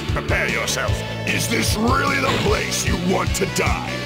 Prepare yourself. Is this really the place you want to die?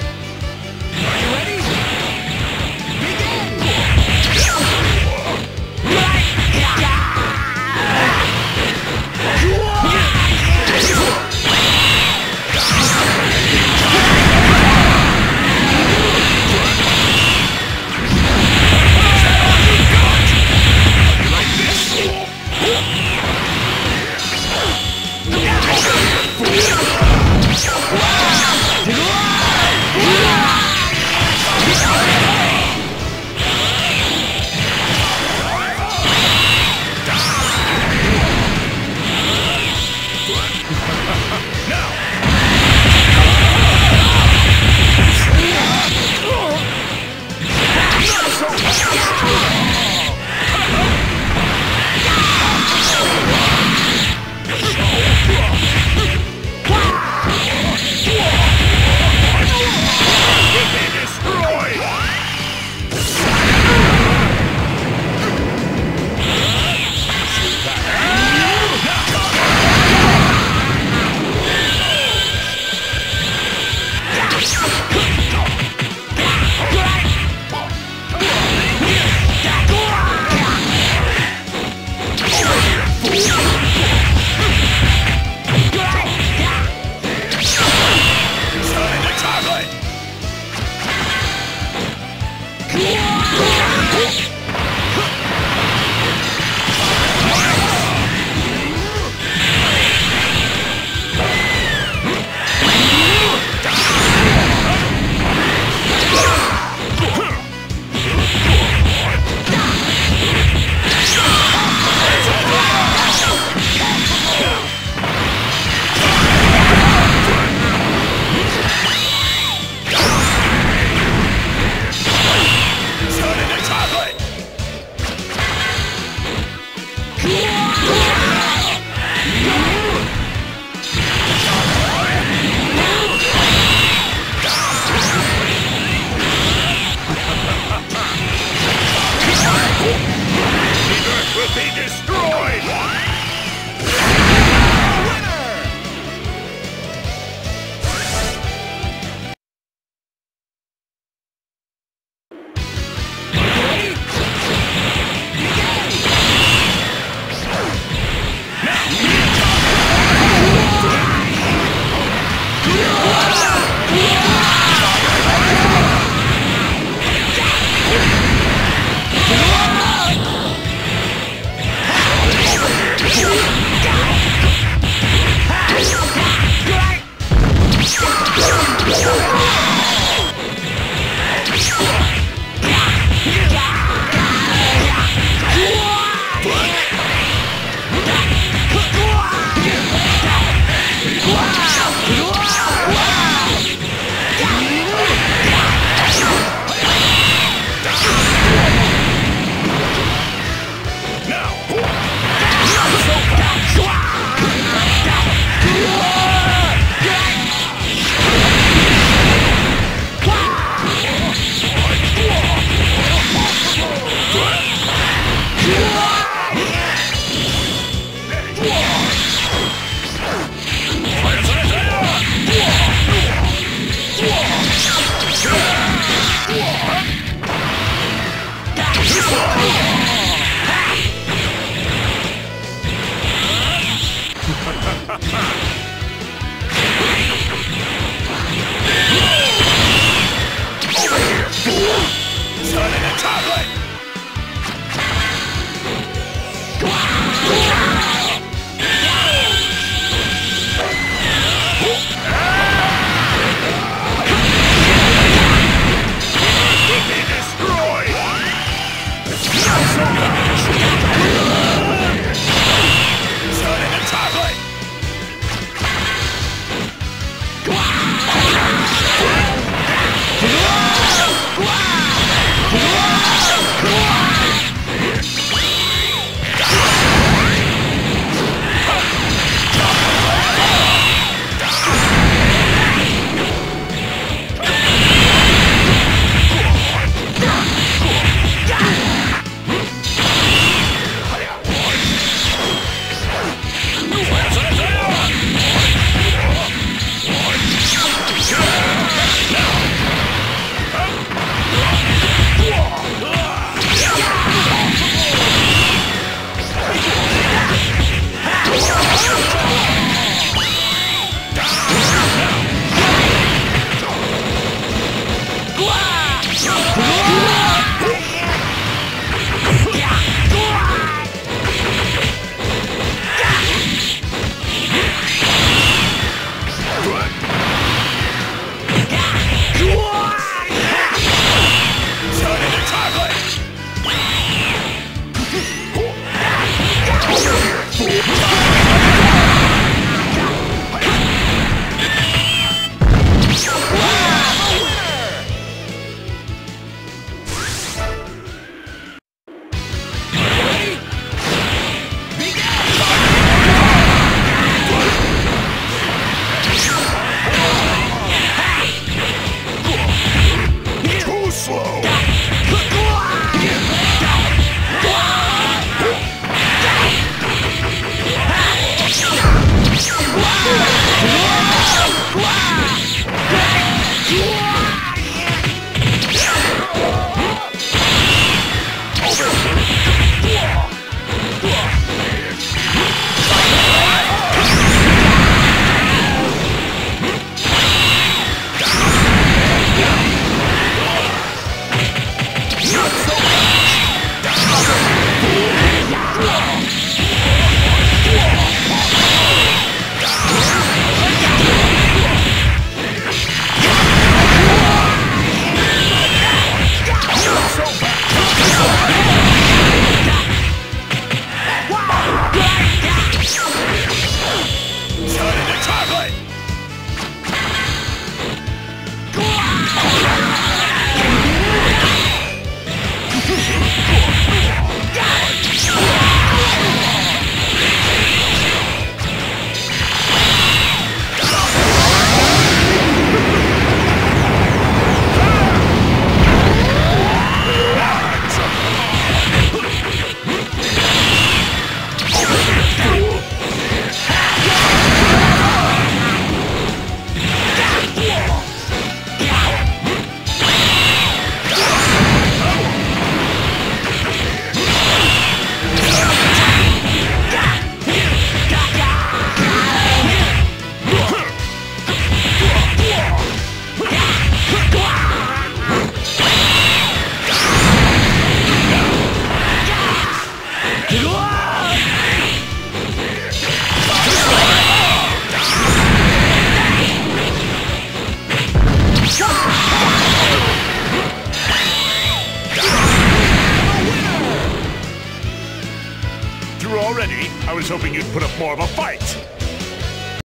Hoping you'd put up more of a fight.